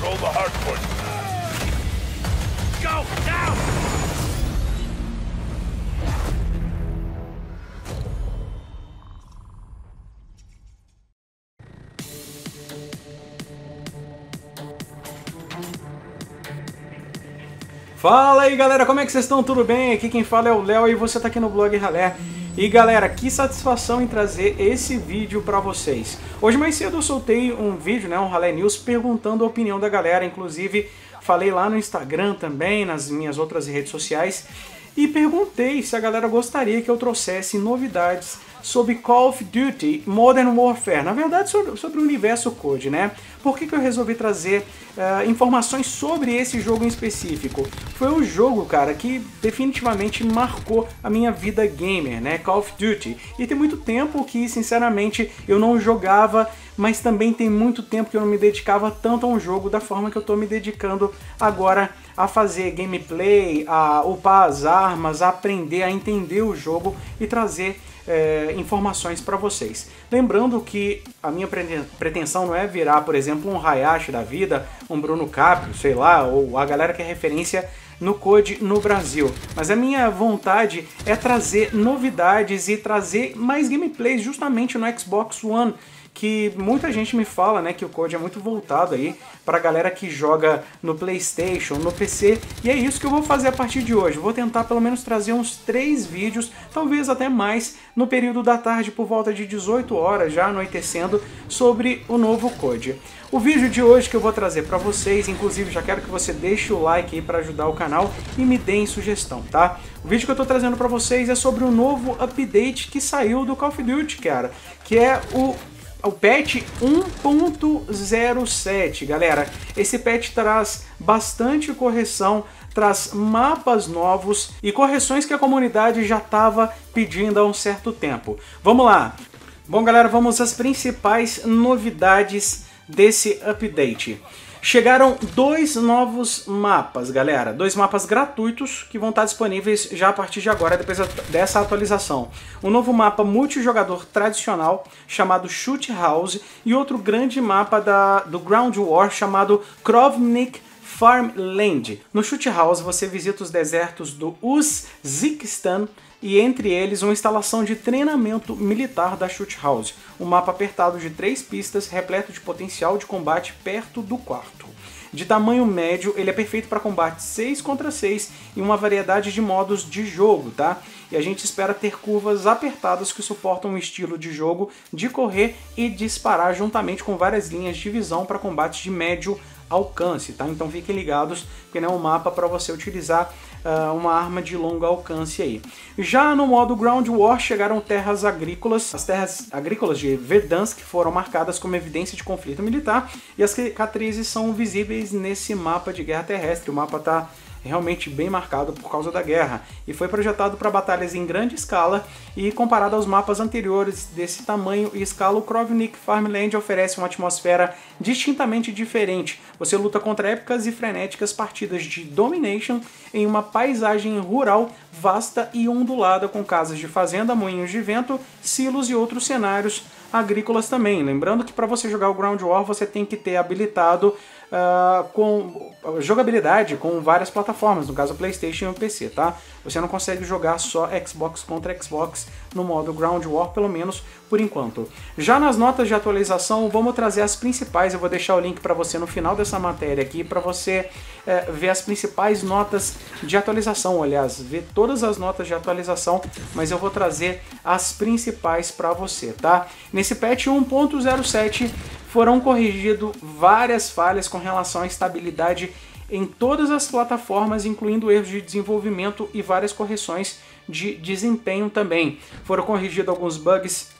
Control the hardpoint. Go, down! Fala aí galera, como é que vocês estão? Tudo bem? Aqui quem fala é o Léo e você está aqui no blog Ralé. E galera, que satisfação em trazer esse vídeo para vocês. Hoje mais cedo eu soltei um vídeo, né, um Ralé News, perguntando a opinião da galera, inclusive falei lá no Instagram também, nas minhas outras redes sociais, e perguntei se a galera gostaria que eu trouxesse novidades sobre Call of Duty Modern Warfare, na verdade sobre, sobre o universo Code, né? Por que, que eu resolvi trazer uh, informações sobre esse jogo em específico? Foi o jogo, cara, que definitivamente marcou a minha vida gamer, né? Call of Duty. E tem muito tempo que, sinceramente, eu não jogava, mas também tem muito tempo que eu não me dedicava tanto a um jogo da forma que eu estou me dedicando agora a fazer gameplay, a upar as armas, a aprender a entender o jogo e trazer é, informações para vocês. Lembrando que a minha pretensão não é virar, por exemplo, um Hayashi da vida, um Bruno Caprio, sei lá, ou a galera que é referência no Code no Brasil. Mas a minha vontade é trazer novidades e trazer mais gameplays justamente no Xbox One que muita gente me fala, né, que o Code é muito voltado aí para a galera que joga no PlayStation, no PC, e é isso que eu vou fazer a partir de hoje. Vou tentar pelo menos trazer uns três vídeos, talvez até mais, no período da tarde por volta de 18 horas, já anoitecendo, sobre o novo Code. O vídeo de hoje que eu vou trazer para vocês, inclusive já quero que você deixe o like aí para ajudar o canal e me deem sugestão, tá? O vídeo que eu estou trazendo para vocês é sobre o novo update que saiu do Call of Duty, cara, que é o o patch 1.07, galera. Esse patch traz bastante correção, traz mapas novos e correções que a comunidade já estava pedindo há um certo tempo. Vamos lá. Bom, galera, vamos às principais novidades desse update. Chegaram dois novos mapas, galera. Dois mapas gratuitos que vão estar disponíveis já a partir de agora, depois dessa atualização. Um novo mapa multijogador tradicional chamado Shoot House e outro grande mapa da, do Ground War chamado Krovnik Farmland. No Shoot House você visita os desertos do Uzbekistan e entre eles uma instalação de treinamento militar da Shoot House, um mapa apertado de três pistas repleto de potencial de combate perto do quarto. De tamanho médio, ele é perfeito para combate 6 contra 6 e uma variedade de modos de jogo, tá? E a gente espera ter curvas apertadas que suportam um estilo de jogo de correr e disparar juntamente com várias linhas de visão para combates de médio alcance, tá? Então fiquem ligados, porque não é um mapa para você utilizar uh, uma arma de longo alcance aí. Já no modo Ground War chegaram terras agrícolas, as terras agrícolas de Verdansk foram marcadas como evidência de conflito militar e as cicatrizes são visíveis nesse mapa de guerra terrestre. O mapa está realmente bem marcado por causa da guerra, e foi projetado para batalhas em grande escala e comparado aos mapas anteriores desse tamanho e escala, o Krovnik Farmland oferece uma atmosfera distintamente diferente. Você luta contra épicas e frenéticas partidas de Domination em uma paisagem rural vasta e ondulada com casas de fazenda, moinhos de vento, silos e outros cenários agrícolas também. Lembrando que para você jogar o Ground War você tem que ter habilitado uh, com jogabilidade com várias plataformas, no caso PlayStation e o PC, tá? Você não consegue jogar só Xbox contra Xbox no modo Ground War, pelo menos por enquanto. Já nas notas de atualização, vamos trazer as principais, eu vou deixar o link para você no final dessa matéria aqui, para você é, ver as principais notas de atualização, aliás, ver todas as notas de atualização, mas eu vou trazer as principais para você, tá? Nesse patch 1.07 foram corrigidas várias falhas com relação à estabilidade em todas as plataformas, incluindo erros de desenvolvimento e várias correções de desempenho também. Foram corrigidos alguns bugs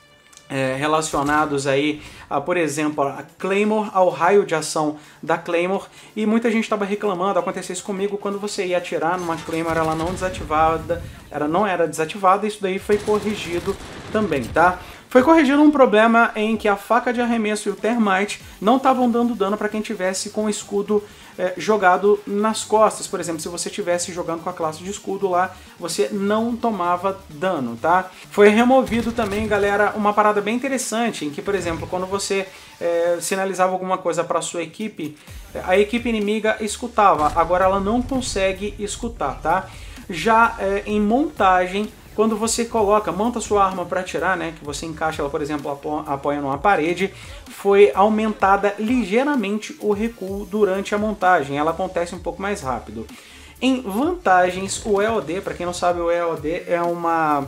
é, relacionados aí, a, por exemplo, a Claymore, ao raio de ação da Claymore, e muita gente estava reclamando, aconteceu isso comigo, quando você ia atirar numa Claymore, ela não desativada, ela não era desativada, isso daí foi corrigido também, tá? Foi corrigido um problema em que a faca de arremesso e o termite não estavam dando dano para quem tivesse com o escudo é, jogado nas costas. Por exemplo, se você estivesse jogando com a classe de escudo lá, você não tomava dano, tá? Foi removido também, galera, uma parada bem interessante, em que, por exemplo, quando você é, sinalizava alguma coisa para sua equipe, a equipe inimiga escutava, agora ela não consegue escutar, tá? Já é, em montagem, quando você coloca, monta sua arma para atirar, né, que você encaixa ela, por exemplo, apoia numa parede, foi aumentada ligeiramente o recuo durante a montagem, ela acontece um pouco mais rápido. Em vantagens, o EOD, para quem não sabe, o EOD é uma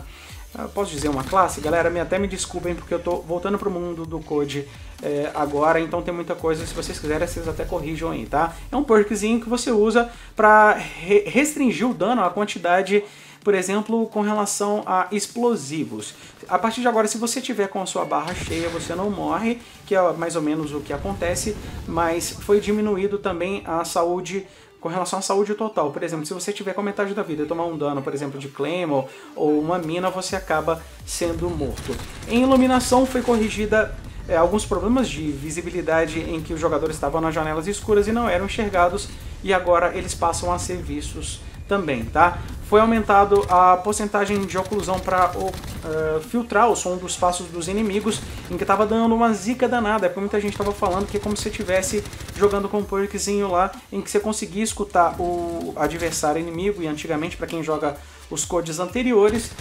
posso dizer uma classe? Galera, me, até me desculpem porque eu tô voltando pro mundo do Code é, agora, então tem muita coisa, se vocês quiserem, vocês até corrijam aí, tá? É um perkzinho que você usa para re restringir o dano, a quantidade por exemplo, com relação a explosivos. A partir de agora, se você tiver com a sua barra cheia, você não morre, que é mais ou menos o que acontece, mas foi diminuído também a saúde com relação à saúde total. Por exemplo, se você tiver com metade da vida e tomar um dano, por exemplo, de Claymore ou uma mina, você acaba sendo morto. Em iluminação foi corrigida é, alguns problemas de visibilidade em que os jogadores estavam nas janelas escuras e não eram enxergados, e agora eles passam a ser vistos também, tá? Foi aumentado a porcentagem de oclusão para uh, filtrar o som dos passos dos inimigos, em que tava dando uma zica danada, é porque muita gente tava falando que é como se estivesse jogando com um perkzinho lá, em que você conseguia escutar o adversário inimigo, e antigamente para quem joga os codes anteriores,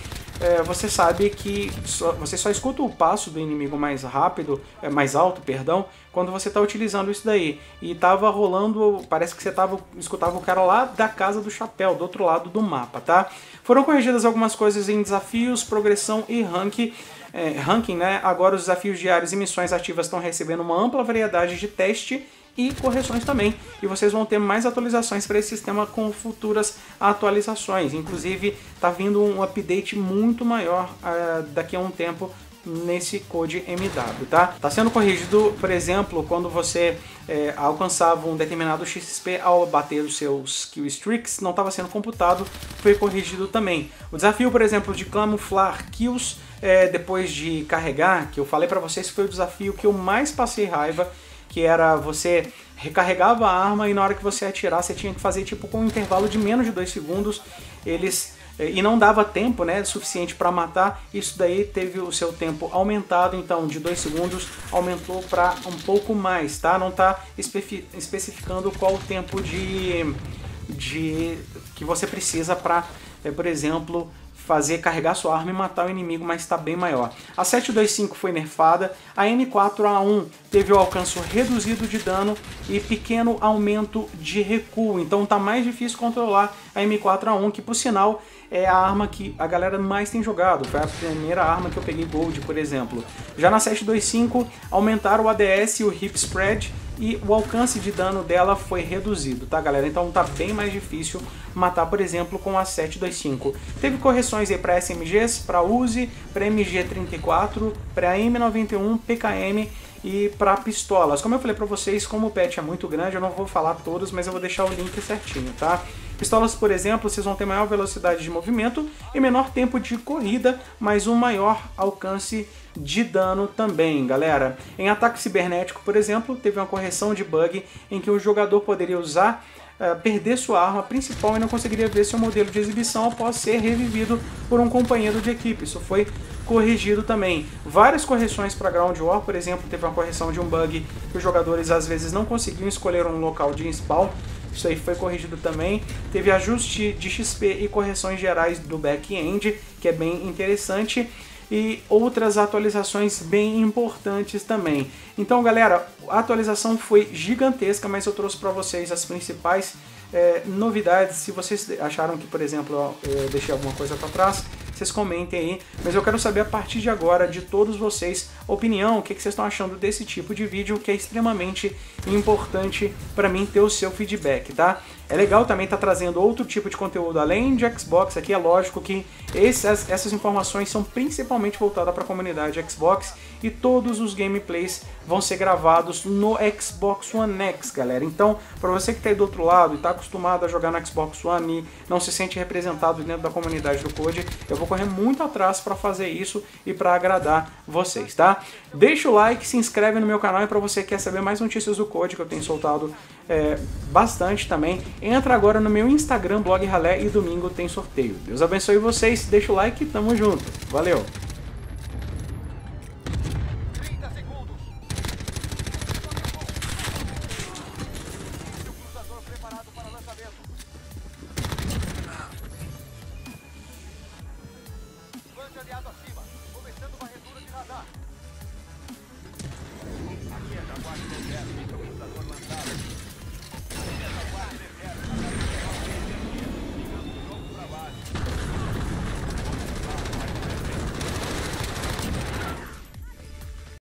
é, você sabe que só, você só escuta o passo do inimigo mais rápido, é, mais alto, perdão, quando você está utilizando isso daí. E tava rolando, parece que você tava, escutava o cara lá da casa do chapéu, do outro lado do mapa, tá? Foram corrigidas algumas coisas em desafios, progressão e ranking. É, ranking, né? Agora os desafios diários e missões ativas estão recebendo uma ampla variedade de teste e correções também. E vocês vão ter mais atualizações para esse sistema com futuras atualizações. Inclusive, está vindo um update muito maior uh, daqui a um tempo nesse code MW, tá? Tá sendo corrigido, por exemplo, quando você é, alcançava um determinado XP ao bater os seus kill streaks, não estava sendo computado, foi corrigido também. O desafio, por exemplo, de camuflar kills é, depois de carregar, que eu falei para vocês, foi o desafio que eu mais passei raiva que era você recarregava a arma e na hora que você atirar você tinha que fazer tipo com um intervalo de menos de dois segundos. Eles eh, e não dava tempo, né, suficiente para matar. Isso daí teve o seu tempo aumentado, então de dois segundos aumentou para um pouco mais, tá? Não está especificando qual o tempo de, de que você precisa para, eh, por exemplo, fazer carregar sua arma e matar o inimigo, mas está bem maior. A 725 foi nerfada, a N4A1 teve o alcance reduzido de dano e pequeno aumento de recuo, então está mais difícil controlar a M4A1, que por sinal é a arma que a galera mais tem jogado, foi a primeira arma que eu peguei Gold, por exemplo. Já na 725 aumentaram o ADS e o Hip Spread, e o alcance de dano dela foi reduzido, tá galera? Então tá bem mais difícil matar, por exemplo, com a 725. Teve correções aí para SMGs, para Uzi, para MG34, para M91, PKM e para pistolas. Como eu falei para vocês, como o patch é muito grande, eu não vou falar todos, mas eu vou deixar o link certinho, tá? Pistolas, por exemplo, vocês vão ter maior velocidade de movimento e menor tempo de corrida, mas um maior alcance de dano também, galera. Em ataque cibernético, por exemplo, teve uma correção de bug em que o jogador poderia usar uh, perder sua arma principal e não conseguiria ver seu modelo de exibição após ser revivido por um companheiro de equipe. Isso foi corrigido também. Várias correções para Ground War, por exemplo, teve uma correção de um bug que os jogadores às vezes não conseguiam escolher um local de spawn. Isso aí foi corrigido também. Teve ajuste de XP e correções gerais do back-end, que é bem interessante e outras atualizações bem importantes também. Então, galera, a atualização foi gigantesca, mas eu trouxe para vocês as principais é, novidades. Se vocês acharam que, por exemplo, eu deixei alguma coisa para trás, vocês comentem aí. Mas eu quero saber a partir de agora de todos vocês opinião, o que, que vocês estão achando desse tipo de vídeo que é extremamente importante para mim ter o seu feedback, tá? É legal também estar tá trazendo outro tipo de conteúdo além de Xbox. Aqui é lógico que essas, essas informações são principalmente voltadas para a comunidade Xbox e todos os gameplays vão ser gravados no Xbox One X, galera. Então, para você que está aí do outro lado e está acostumado a jogar no Xbox One e não se sente representado dentro da comunidade do Code, eu vou correr muito atrás para fazer isso e para agradar vocês, tá? Deixa o like, se inscreve no meu canal e para você que quer saber mais notícias do Code, que eu tenho soltado é, bastante também. Entra agora no meu Instagram, blog Ralé, e domingo tem sorteio. Deus abençoe vocês, deixa o like e tamo junto. Valeu! aliado acima, começando de radar. Aguante el vértigo, lanzado. Aguante el vértigo.